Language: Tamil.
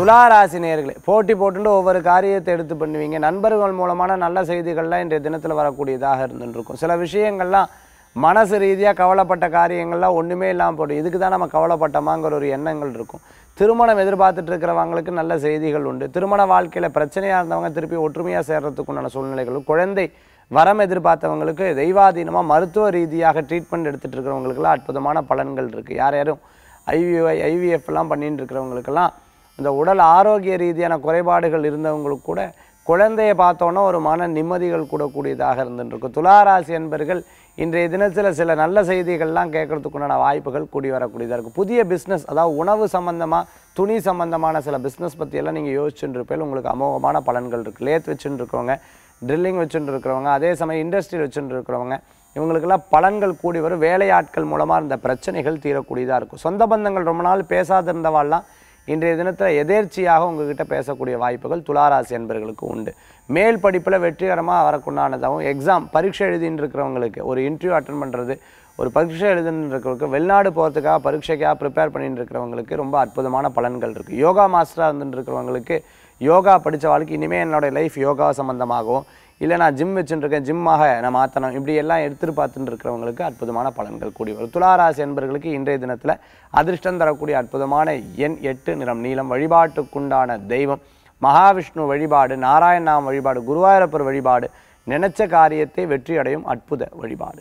துளாராசி நேர்களே போட்டி போட்டுட்டு ஒவ்வொரு காரியத்தை எடுத்து பண்ணுவீங்க. நண்பர்கள் மூலமான நல்ல செய்திகள்லாம் இன்றைய தினத்தில் வரக்கூடியதாக இருந்துருக்கும் சில விஷயங்கள்லாம் மனசு ரீதியாக கவலைப்பட்ட காரியங்கள்லாம் ஒன்றுமே இல்லாமல் போடும் இதுக்கு தான் நம்ம கவலைப்பட்டோமாங்கிற ஒரு எண்ணங்கள் இருக்கும். திருமணம் எதிர்பார்த்துட்டு இருக்கிறவங்களுக்கு நல்ல செய்திகள் உண்டு. திருமண வாழ்க்கையில் பிரச்சனையாக இருந்தவங்க திருப்பி ஒற்றுமையாக சேர்றதுக்கு சூழ்நிலைகள் சூழ்நிலைகளும் குழந்தை வரம் எதிர்பார்த்தவங்களுக்கு தெய்வாதீனமாக மருத்துவ ரீதியாக ட்ரீட்மெண்ட் எடுத்துகிட்டு இருக்கிறவங்களுக்குலாம் அற்புதமான பலன்கள் இருக்குது யார் யாரும் ஐவிஐ ஐவிஎஃப்லாம் பண்ணிட்டு இருக்கிறவங்களுக்கெல்லாம் இந்த உடல் ஆரோக்கிய ரீதியான குறைபாடுகள் இருந்தவங்களுக்கு கூட குழந்தையை பார்த்தோன்னா ஒரு மன நிம்மதிகள் கூடக்கூடியதாக இருந்துருக்கு துளாராசி என்பர்கள் இன்றைய தினத்தில் சில நல்ல செய்திகள்லாம் கேட்கறதுக்குண்டான வாய்ப்புகள் கூடி வரக்கூடியதாக இருக்கும் புதிய பிஸ்னஸ் அதாவது உணவு சம்பந்தமாக துணி சம்பந்தமான சில பிஸ்னஸ் பற்றியெல்லாம் நீங்கள் யோசிச்சுட்டு இருப்பேன் உங்களுக்கு அமோகமான பலன்கள் இருக்குது லேத் வச்சுட்டு இருக்கிறவங்க ட்ரில்லிங் வச்சுட்டு இருக்கிறவங்க அதே சமயம் இண்டஸ்ட்ரி வச்சுட்டு இருக்கிறவங்க இவங்களுக்கெல்லாம் பலன்கள் கூடி வரும். வேலையாட்கள் மூலமாக இந்த பிரச்சனைகள் தீரக்கூடியதாக இருக்கும். சொந்த பந்தங்கள் ரொம்ப நாள் பேசாத இருந்தவாள்லாம் இன்றைய தினத்தில் எதேர்ச்சியாக உங்ககிட்ட பேசக்கூடிய வாய்ப்புகள் துளாராசி என்பர்களுக்கு உண்டு. மேல் படிப்பில் வெற்றிகரமாக வரக்குண்டானதாகவும் எக்ஸாம் பரீட்சை எழுதின்னு இருக்கிறவங்களுக்கு ஒரு இன்டர்வியூ அட்டன் பண்ணுறது ஒரு பரீட்சை எழுதுன்றவங்களுக்கு இருக்கிறவங்களுக்கு வெளிநாடு போகிறதுக்காக பரீட்சைக்காக ப்ரிப்பேர் பண்ணிட்டு இருக்கிறவங்களுக்கு ரொம்ப அற்புதமான பலன்கள் இருக்குது யோகா மாஸ்டராக இருந்துட்டு இருக்கிறவங்களுக்கு யோகா படித்த வாழ்க்கை இனிமேல் என்னோடய லைஃப் யோகா சம்மந்தமாகவும் இல்லை நான் ஜிம் வச்சுட்டுருக்கேன் ஜிம்மாக நான் மாற்றணும் இப்படி எல்லாம் எடுத்துகிட்டு பார்த்துட்டு இருக்கிறவங்களுக்கு அற்புதமான பலன்கள் கூடி வரும். துளாராசி என்பர்களுக்கு இன்றைய தினத்தில் அதிர்ஷ்டம் தரக்கூடிய அற்புதமான எண் எட்டு நிறம் நீளம் வழிபாட்டுக்குண்டான தெய்வம். மகாவிஷ்ணு வழிபாடு நாராயணாம் வழிபாடு குருவாயூரப்பர் வழிபாடு நினைச்ச காரியத்தை வெற்றியடையும் அற்புத வழிபாடு.